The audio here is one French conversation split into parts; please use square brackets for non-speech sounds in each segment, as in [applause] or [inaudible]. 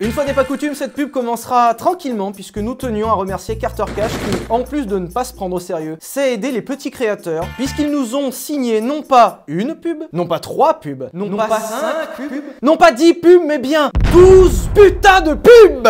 Une fois n'est pas coutume, cette pub commencera tranquillement puisque nous tenions à remercier Carter Cash qui, en plus de ne pas se prendre au sérieux, sait aider les petits créateurs puisqu'ils nous ont signé non pas une pub, non pas trois pubs, non, pas, cinq pubs, non pas dix pubs, mais bien 12 putains de pubs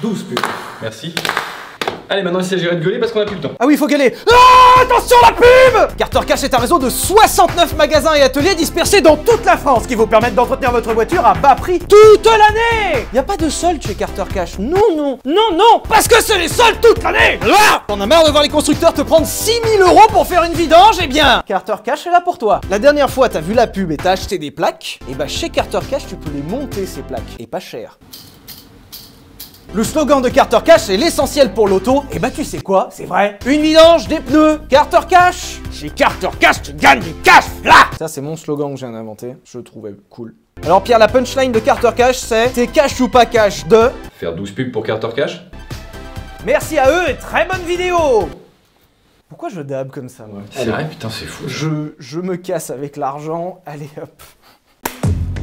12 pubs. Merci. Allez, maintenant il s'agirait de gueuler parce qu'on a plus le temps. Ah oui, faut ait... Ah, attention la pub Carter Cash est un réseau de 69 magasins et ateliers dispersés dans toute la France qui vous permettent d'entretenir votre voiture à bas prix toute l'année Y a pas de solde chez Carter Cash. Non, non, non, non Parce que c'est les soldes toute l'année Là T'en as marre de voir les constructeurs te prendre 6000 euros pour faire une vidange? Eh bien, Carter Cash est là pour toi. La dernière fois, t'as vu la pub et t'as acheté des plaques? Et bah chez Carter Cash, tu peux les monter ces plaques. Et pas cher. Le slogan de Carter Cash, c'est l'essentiel pour l'auto. Et bah tu sais quoi, c'est vrai. Une vidange, des pneus, Carter Cash. Chez Carter Cash, tu gagnes du cash là Ça c'est mon slogan que j'ai inventé, je le trouvais cool. Alors Pierre, la punchline de Carter Cash, c'est T'es cash ou pas cash de... Faire 12 pubs pour Carter Cash? Merci à eux et très bonne vidéo Pourquoi je dab comme ça moi? C'est vrai, putain, c'est fou. je, je me casse avec l'argent, allez hop.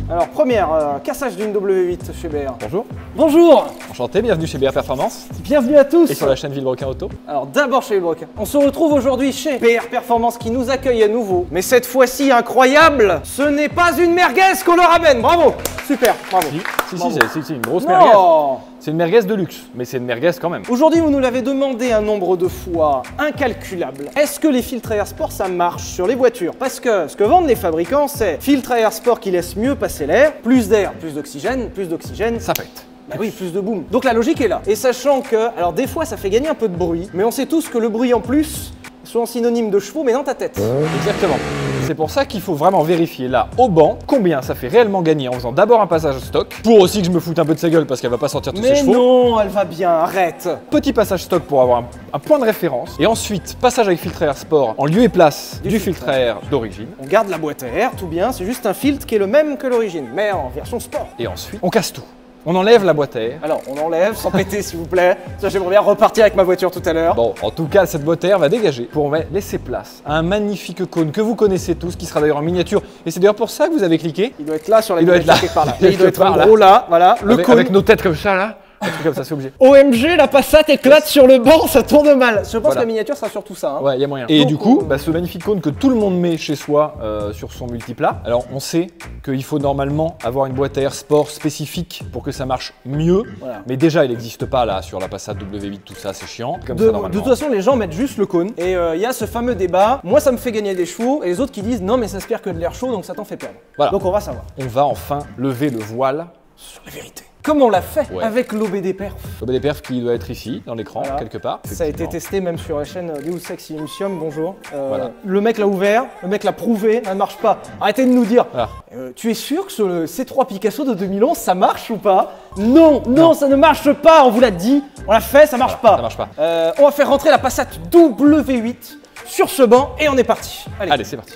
Alors première, euh, cassage d'une W8 chez BR. Bonjour, Bonjour enchanté, bienvenue chez BR Performance Bienvenue à tous et sur la chaîne Villebrequin Auto. Alors d'abord chez Broca. On se retrouve aujourd'hui chez PR Performance qui nous accueille à nouveau. Mais cette fois-ci incroyable, ce n'est pas une merguez qu'on leur ramène. Bravo Super, bravo. Si, si, c'est- si, une grosse merguez. Non C'est une merguez de luxe, mais c'est une merguez quand même. Aujourd'hui, vous nous l'avez demandé un nombre de fois incalculable. Est-ce que les filtres à air sport, ça marche sur les voitures? Parce que ce que vendent les fabricants, c'est filtre à air sport qui laisse mieux passer l'air, plus d'air, plus d'oxygène, plus d'oxygène, Ça pète. Bah oui, plus de boom. Donc la logique est là. Et sachant que, alors des fois ça fait gagner un peu de bruit, mais on sait tous que le bruit en plus sont synonymes de chevaux, mais dans ta tête. Exactement. C'est pour ça qu'il faut vraiment vérifier là, au banc, combien ça fait réellement gagner en faisant d'abord un passage stock, pour aussi que je me foute un peu de sa gueule parce qu'elle va pas sortir tous ses Mais chevaux. non, elle va bien, arrête. Petit passage stock pour avoir un, un point de référence. Et ensuite, passage avec filtre à air sport en lieu et place Du filtre à air d'origine. On garde la boîte à air, tout bien, c'est juste un filtre qui est le même que l'origine, mais en version sport. Et ensuite, on casse tout. On enlève la boîte à air. Alors, on enlève sans péter s'il vous plaît. Ça, j'aimerais bien repartir avec ma voiture tout à l'heure. Bon, en tout cas, cette boîte à air va dégager pour laisser place à un magnifique cône que vous connaissez tous, qui sera d'ailleurs en miniature. Et c'est d'ailleurs pour ça que vous avez cliqué. Il doit être là sur la Il doit être là. part là. [laughs] Il doit être en gros là, voilà. Le avec, cône. avec nos têtes comme ça, là. Un truc comme ça, c'est obligé. OMG, la Passat éclate sur le banc, ça tourne mal. Je pense Voilà. que la miniature sera surtout ça. hein. Ouais, il y a moyen. Et Donc, du coup, bah, ce magnifique cône que tout le monde met chez soi euh, sur son multiplat. Alors, on sait qu'il faut normalement avoir une boîte à air sport spécifique pour que ça marche mieux. Voilà. Mais déjà, il n'existe pas là sur la Passat W8, tout ça, c'est chiant. Comme De, ça, de normalement. toute façon, les gens mettent juste le cône. Et euh, il y a ce fameux débat. Moi, ça me fait gagner des chevaux. Et les autres qui disent non, mais ça aspire que de l'air chaud, donc ça t'en fait perdre. Voilà. Donc on va savoir. On va enfin lever le voile Sur la vérité. Comme on l'a fait Ouais. avec l'OBD Perf. Le BDPF qui doit être ici, dans l'écran, Voilà. quelque part. Ça a été testé même sur la chaîne New Sexy Museum, bonjour. Euh, Voilà. Le mec l'a ouvert, le mec l'a prouvé, ça ne marche pas. Arrêtez de nous dire. Voilà. Euh, tu es sûr que sur le C3 Picasso de 2011, ça marche ou pas? Non, non, ça ne marche pas, on vous l'a dit, on l'a fait, ça marche Voilà, pas. ça marche pas. Euh, on va faire rentrer la Passat W8 sur ce banc et on est parti. Allez. Allez, c'est parti.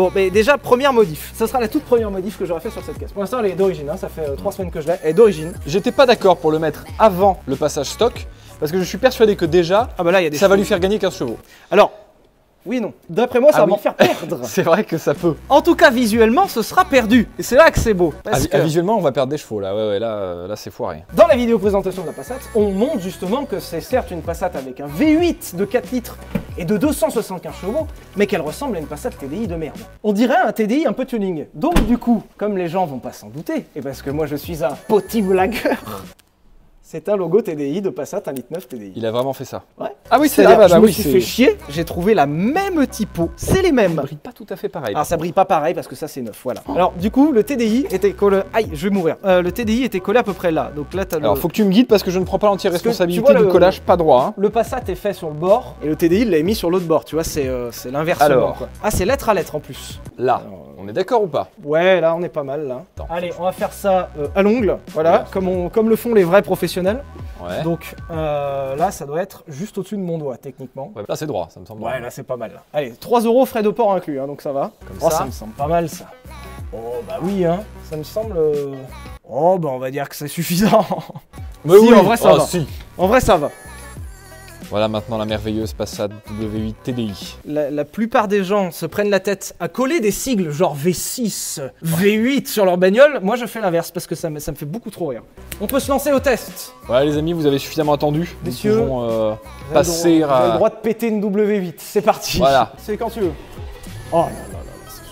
Bon, mais déjà, première modif. Ça sera la toute première modif que j'aurai fait sur cette caisse. Pour l'instant, elle est d'origine, hein, ça fait 3 semaines que je l'ai. Elle est d'origine. J'étais pas d'accord pour le mettre avant le passage stock, parce que je suis persuadé que déjà, Ah bah là, il y a des ça va lui faire gagner 15 chevaux. Alors, oui non. D'après moi, ça Ah va oui. m'en faire perdre. [laughs] C'est vrai que ça peut. En tout cas, visuellement, ce sera perdu. Et c'est là que c'est beau. Ah, Parce vi- que ah, visuellement, on va perdre des chevaux là. Ouais, ouais, là, euh, là c'est foiré. dans la vidéo présentation de la Passat, on montre justement que c'est certes une Passat avec un V8 de 4 litres et de 275 chevaux, mais qu'elle ressemble à une Passat TDI de merde. On dirait un TDI un peu tuning. Donc du coup, comme les gens vont pas s'en douter, et parce que moi je suis un petit blagueur, c'est un logo TDI de Passat 1.9 litre TDI. Il a vraiment fait ça. Ouais. Ah oui, c'est ah, bah, je me oui, suis c'est- fait chier, j'ai trouvé la même typo, c'est les mêmes. Ça brille pas tout à fait pareil. Alors ça brille pas pareil parce que ça c'est neuf, voilà. Alors du coup le TDI était collé. Aïe, je vais mourir. Euh, le TDI était collé à peu près là. Donc là t'as le. Alors, faut que tu me guides parce que je ne prends pas l'entière responsabilité du le- collage pas droit. hein. Le Passat est fait sur le bord et le TDI il l'a mis sur l'autre bord. Tu vois, c'est euh, c'est l'inversement. Alors. quoi. Ah c'est lettre à lettre en plus. Là, on est d'accord ou pas? Ouais, là on est pas mal là. Attends. Allez, on va faire ça euh, à l'ongle, voilà, comme, on, comme le font les vrais professionnels. Ouais. Donc euh, là ça doit être juste au-dessus de mon doigt techniquement. Ouais, Là, c'est droit, ça me semble. Ouais, là c'est pas mal. Là. Allez, 3 euros frais de port inclus, hein, donc ça va. Comme Oh, ça. ça me semble pas mal ça. Oh bah oui, hein, ça me semble. euh, Oh, bah on va dire que c'est suffisant. Mais Si, en vrai, ça oh, va. si. en vrai, ça va. Voilà maintenant la merveilleuse Passat W8 TDI. La, la plupart des gens se prennent la tête à coller des sigles genre V6, V8 sur leur bagnole. Moi, je fais l'inverse parce que ça me, ça me fait beaucoup trop rire. On peut se lancer au test. Voilà les amis, vous avez suffisamment attendu. Nous Messieurs, pouvons, euh, passer droit- vous avez le à droit de péter une W8. C'est parti. Voilà. [laughs] C'est quand tu veux. Oh là là.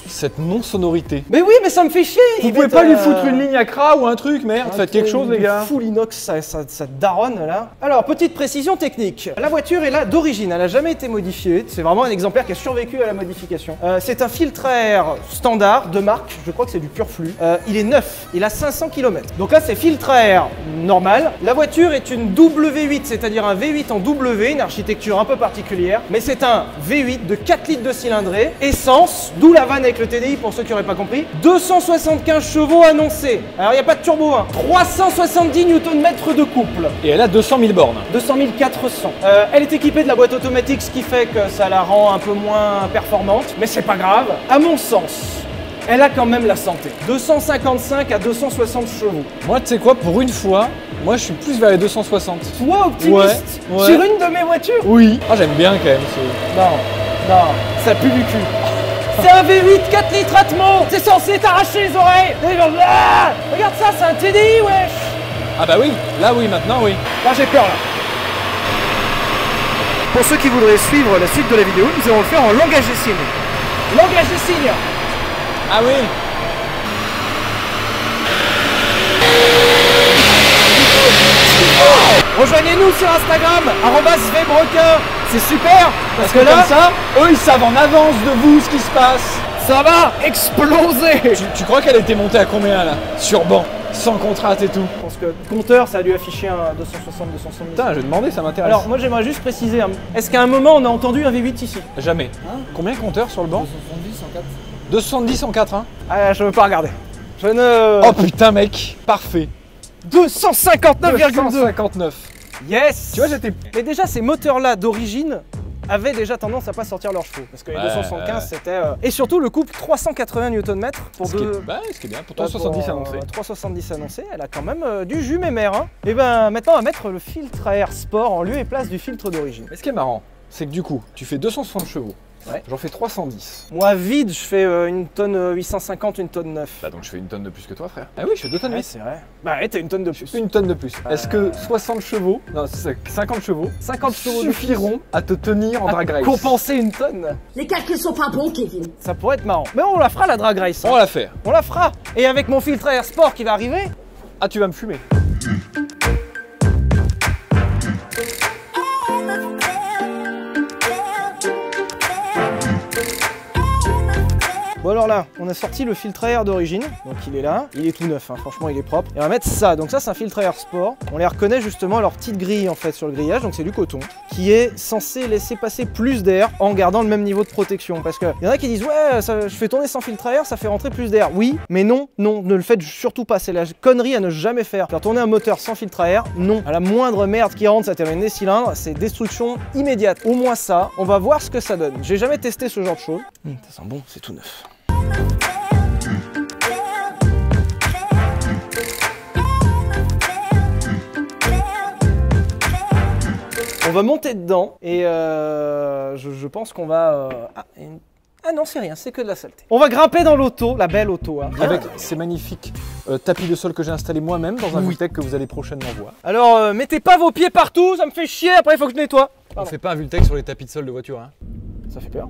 Cette non-sonorité. Mais oui, mais ça me fait chier. Vous il pouvez pas lui euh, foutre une ligne à cras ou un truc, merde, faites quelque chose les gars. Full inox, ça, ça, ça daronne là. Alors, petite précision technique. La voiture est là d'origine, elle a jamais été modifiée. C'est vraiment un exemplaire qui a survécu à la modification. Euh, c'est un filtre à air standard de marque, je crois que c'est du pur flux. Euh, il est neuf, il a 500 km. Donc là, c'est filtre à air normal. La voiture est une W8, c'est-à-dire un V8 en W, une architecture un peu particulière. Mais c'est un V8 de 4 litres de cylindrée, essence, d'où la vanne avec le TDI pour ceux qui n'auraient pas compris. 275 chevaux annoncés. Alors, il n'y a pas de turbo, hein. 370 Nm de couple. Et elle a 200 000 bornes. 200 400. Euh, elle est équipée de la boîte automatique, ce qui fait que ça la rend un peu moins performante, mais c'est pas grave. À mon sens, elle a quand même la santé. 255 à 260 chevaux. Moi, tu sais quoi, pour une fois, moi je suis plus vers les 260. Toi, optimiste, Ouais, ouais. sur une de mes voitures? Oui. Ah, j'aime bien quand même ce. Non, non, ça pue du cul. C'est un V8 4 litres Atmo C'est censé t'arracher les oreilles Et genre, ah Regarde ça, c'est un TDI, wesh Ah, bah oui, là oui, maintenant oui. Là, j'ai peur, là. Pour ceux qui voudraient suivre la suite de la vidéo, nous allons le faire en langage des signes. Langage des signes Ah oui Rejoignez-nous sur Instagram, arrobas. C'est super parce que là, ça, eux ils savent en avance de vous ce qui se passe. ça va exploser. Tu, tu crois qu'elle était montée à combien là Sur banc, sans contrainte et tout? Je pense que compteur, ça a dû afficher un 260, 270. Putain, je vais demander, ça m'intéresse. Alors, moi j'aimerais juste préciser, hein, est-ce qu'à un moment on a entendu un V8 ici? Jamais. Combien compteur sur le banc? 270 en 4 hein? Ah, je veux pas regarder. Je ne. Oh putain mec, parfait. 259,2 259. Yes Tu vois, j'étais. Mais déjà, ces moteurs-là d'origine avaient déjà tendance à pas sortir leurs chevaux. Parce que les Ouais, 275, ouais. c'était. euh, Et surtout, le couple 380 Nm pour Ce qui deux. est, bah, ce qui est bien, pour Bah, 370 pour, euh, annoncé. 370 annoncé, elle a quand même euh, du jus mémère. Hein. Et ben maintenant, on va mettre le filtre à air sport en lieu et place du filtre d'origine. Mais ce qui est marrant, c'est que du coup, tu fais 260 chevaux. Ouais. J'en fais 310. Moi, vide, je fais euh, une tonne euh, 850, une tonne 9. Bah donc je fais une tonne de plus que toi frère. Ah oui, je fais 2 tonnes Ouais, 8. c'est vrai. Bah ouais, t'as une tonne de plus. Une tonne de plus. Est-ce que 60 chevaux, non, c'est 50 chevaux, 50 chevaux suffiront à te tenir en à drag race? [laughs] Compenser une tonne. Les calculs sont pas bons, Kevin. Ça pourrait être marrant. Mais on la fera la drag race. hein. On va la faire. On la fera. Et avec mon filtre à air sport qui va arriver, Ah, tu vas me fumer. Alors là, on a sorti le filtre à air d'origine, donc il est là, il est tout neuf, hein, franchement il est propre. Et on va mettre ça, donc ça c'est un filtre à air sport. On les reconnaît justement leur petite grille en fait sur le grillage, donc c'est du coton, qui est censé laisser passer plus d'air en gardant le même niveau de protection. Parce qu'il y en a qui disent ouais, je fais tourner sans filtre à air, ça fait rentrer plus d'air. Oui, mais non, non, ne le faites surtout pas, c'est la connerie à ne jamais faire. Faire tourner un moteur sans filtre à air, non. À la moindre merde qui rentre, ça termine des cylindres, c'est destruction immédiate. Au moins ça, on va voir ce que ça donne. J'ai jamais testé ce genre de choses. Hum, ça sent bon, c'est tout neuf. On va monter dedans et euh, je, je pense qu'on va. euh, Ah, une- ah non, c'est rien, c'est que de la saleté. On va grimper dans l'auto, la belle auto. hein. Avec ces magnifiques euh, tapis de sol que j'ai installés moi-même dans un Oui. Vultec que vous allez prochainement voir. Alors, euh, mettez pas vos pieds partout, ça me fait chier, après il faut que je nettoie. Pardon. fait pas un Vultec sur les tapis de sol de voiture, hein Ça fait peur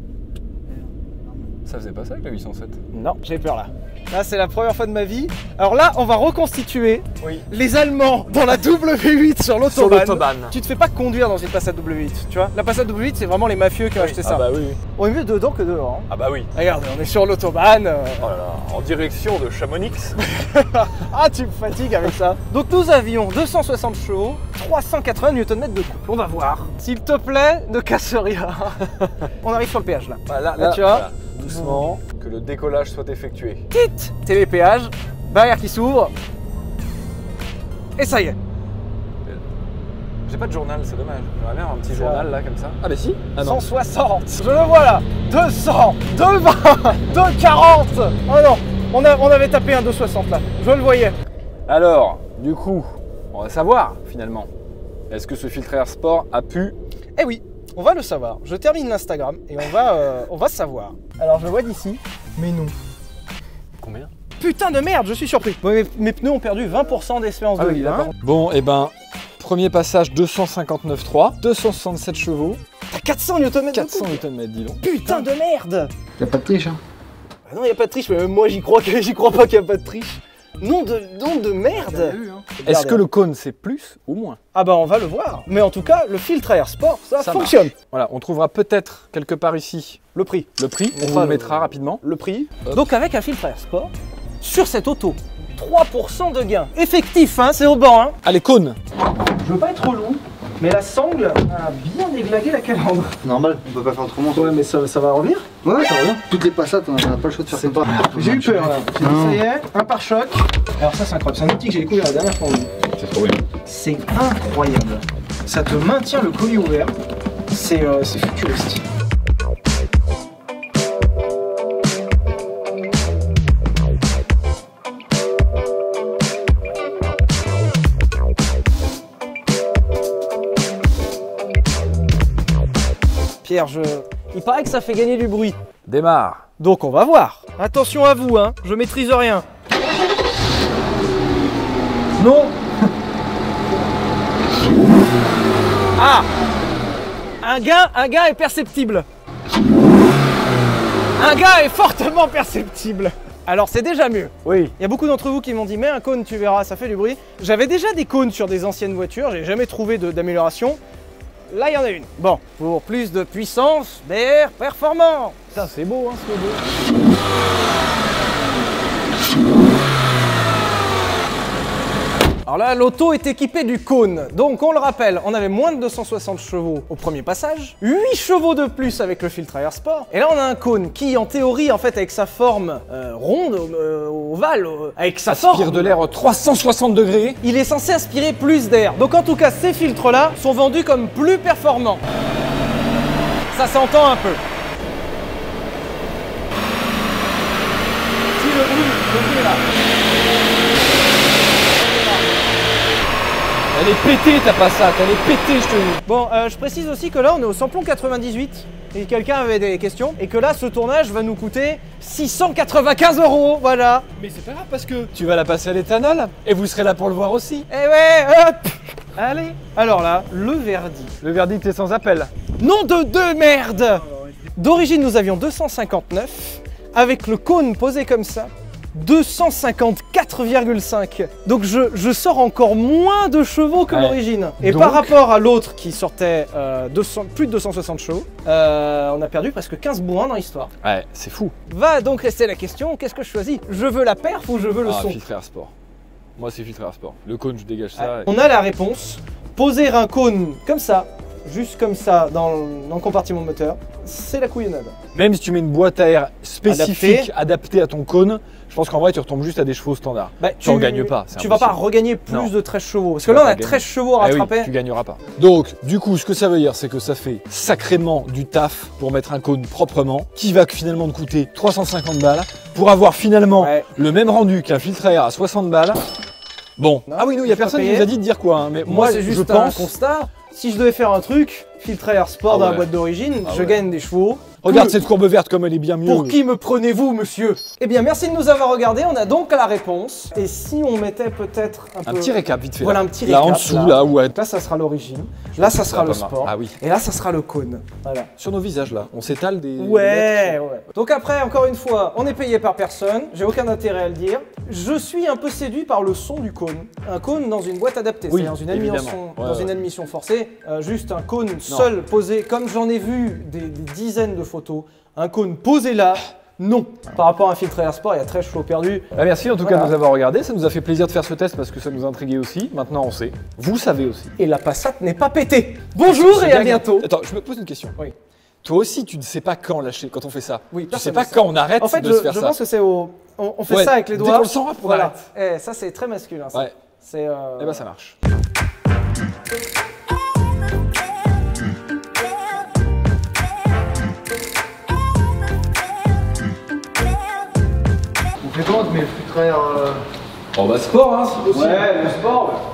Ça faisait pas ça avec la 807 Non, j'ai peur là. Là, c'est la première fois de ma vie. Alors là, on va reconstituer Oui. les Allemands dans la W8 sur l'autobahn. l'autobahn. Tu te fais pas conduire dans une Passat W8, tu vois. La Passat W8, c'est vraiment les mafieux qui ont acheté ça. Ah bah oui. oui. On est mieux dedans que dehors. hein. Ah bah oui. Regarde, on est sur l'autobahn. euh. Oh là là, en direction de Chamonix. [laughs] Ah, tu me fatigues avec ça. Donc nous avions 260 chevaux, 380 Nm de couple. On va voir. S'il te plaît, ne casse rien. [laughs] on arrive sur le péage là. Voilà, Là, tu vois Doucement, que le décollage soit effectué. Tit Télépéage, barrière qui s'ouvre. Et ça y est. J'ai pas de journal, c'est dommage. J'aimerais bien avoir un petit journal là comme ça. Ah bah si Ah non. 160. Je le vois là. 200, 220, 240. Oh non, on, a- on avait tapé un 260 là. Je le voyais. Alors, du coup, on va savoir finalement. Est-ce que ce filtre Air Sport a pu Eh oui, on va le savoir. Je termine l'Instagram et on va, euh, on va savoir. Alors je vois d'ici, mais non. Combien? Putain de merde, je suis surpris. Mes, mes pneus ont perdu 20% d'espérance Ah de oui, vie. hein. Bon, et ben, premier passage 259.3, 267 chevaux, T'as 400 Nm de 400 couple. Nm, dis donc. Putain de merde Y a pas de triche, hein. Ah Non, y a pas de triche, mais même moi j'y crois, que- [laughs] j'y crois pas qu'il y a pas de triche. Nom de, nom de merde Est-ce que le cône c'est plus ou moins Ah bah on va le voir. Mais en tout cas, le filtre Air Sport, ça, Ça fonctionne. Voilà, on trouvera peut-être quelque part ici Le prix. le prix, on On vous va le mettra rapidement. Le prix. Hop. Donc avec un filtre Air Sport, sur cette auto, 3% de gain. Effectif, hein, c'est au banc. Hein. Allez, cône Je veux pas être relou, mais la sangle a bien déglagué la calandre. Normal, on peut pas faire autrement. Ouais, mais ça, ça va revenir Ouais, ça revient. Toutes les passades, on n'a pas le choix de faire comme ça. J'ai eu peur là. J'ai y est, un pare-choc. Alors ça c'est incroyable, c'est un outil que j'ai découvert la dernière fois. C'est trop bien. C'est incroyable. Ça te maintient le colis ouvert. C'est euh, c'est futuriste. Pierre, je... il paraît que ça fait gagner du bruit. Démarre. Donc on va voir. Attention à vous, hein. Je maîtrise rien. Non. [laughs] ah. Un gain, un gain est perceptible. Un gain est fortement perceptible. Alors c'est déjà mieux. Oui. Il y a beaucoup d'entre vous qui m'ont dit mais un cône tu verras ça fait du bruit. J'avais déjà des cônes sur des anciennes voitures, j'ai jamais trouvé de- d'amélioration. Là il y en a une. Bon, pour plus de puissance, d'air performant. Putain, c'est beau, hein, ce logo. Alors là, l'auto est équipée du cône. Donc, on le rappelle, on avait moins de 260 chevaux au premier passage, 8 chevaux de plus avec le filtre Air Sport. Et là, on a un cône qui, en théorie, en fait, avec sa forme euh, ronde, euh, ovale, euh, avec sa Aspire forme, de l'air 360 degrés. il est censé aspirer plus d'air. Donc, en tout cas, ces filtres-là sont vendus comme plus performants. Ça s'entend un peu. Si le bruit, le bruit est là. Elle est pétée ta passate, elle est pétée, je te dis. Bon, euh, je précise aussi que là, on est au samplon 98. Et quelqu'un avait des questions. Et que là, ce tournage va nous coûter 695 euros. Voilà. Mais c'est pas grave parce que tu vas la passer à l'éthanol et vous serez là pour le voir aussi. Eh ouais, hop Allez. Alors là, le verdict. Le verdict est sans appel. Nom de deux merdes D'origine, nous avions 259. Avec le cône posé comme ça, 254,5. Donc je, je sors encore moins de chevaux que Ouais. l'origine. Et Donc- par rapport à l'autre qui sortait euh, 200 plus de 260 chevaux, euh, on a perdu presque 15 bourrins dans l'histoire. Ouais, c'est fou. Va donc rester la question, qu'est-ce que je choisis? Je veux la perf ou je veux le ah, son? filtre Air Sport. Moi, c'est filtre Air Sport. Le cône, je dégage ça. On a la réponse. Poser un cône comme ça, juste comme ça dans, dans le compartiment moteur, c'est la couillonnade. Même si tu mets une boîte à air spécifique, adaptée, à ton cône, je pense qu'en vrai, tu retombes juste à des chevaux standards. Bah, Tu en gagnes pas, Tu vas pas regagner plus Non. de 13 chevaux. Parce Tu que là, on a pas 13 chevaux à Ah oui, rattraper. tu gagneras pas. Donc, du coup, ce que ça veut dire, c'est que ça fait sacrément du taf pour mettre un cône proprement, qui va finalement te coûter 350 balles, pour avoir finalement Ouais. le même rendu qu'un filtre à air à 60 balles. Bon. Non, ah oui, nous, il y a personne qui nous a dit de dire quoi. hein, mais Moi, moi, c'est juste je un pense. constat. Si je devais faire un truc, filtre air sport Ah dans la boîte d'origine, Ah je ouais. gagne des chevaux. Regarde cette courbe verte comme elle est bien mieux. Pour qui me prenez-vous, monsieur? Eh bien, merci de nous avoir regardés. On a donc la réponse. Et si on mettait peut-être un, Un peu... petit récap vite fait. Voilà, là. un petit Là en récap, dessous, là. là, où Là, ça sera l'origine. Là, ça sera le sport. Ah oui. Et là, ça sera le cône. Voilà. Sur nos visages là, on s'étale des. Ouais, ouais. Donc après, encore une fois, on est payé par personne. J'ai aucun intérêt à le dire. Je suis un peu séduit par le son du cône. Un cône dans une boîte adaptée, Oui, c'est dans une admission, Ouais, dans ouais. une admission forcée. Euh, juste un cône seul posé, comme j'en ai vu des, des dizaines de photos. Un cône posé là. Non. Par rapport à un filtre Air Sport, il y a 13 chevaux perdus. Bah, merci en tout cas de nous avoir regardé, ça nous a fait plaisir de faire ce test parce que ça nous intriguait aussi. Maintenant on sait. Vous savez aussi. Et la Passat n'est pas pétée. Bonjour et à bien- bientôt. Attends, je me pose une question. Oui. Toi aussi, tu ne sais pas quand lâcher quand on fait ça. Oui, tu personne sais pas ne quand on arrête En fait, de je, se faire je ça. pense que c'est au. On, on fait Ouais, ça avec les dès doigts. qu'on le sent, on voilà. arrête. Eh, ça, c'est très masculin. Ça. Ouais. C'est. euh, Eh ben ça marche. On fait comment le filtre air euh, Oh bah sport, hein, si possible. Ouais, le sport.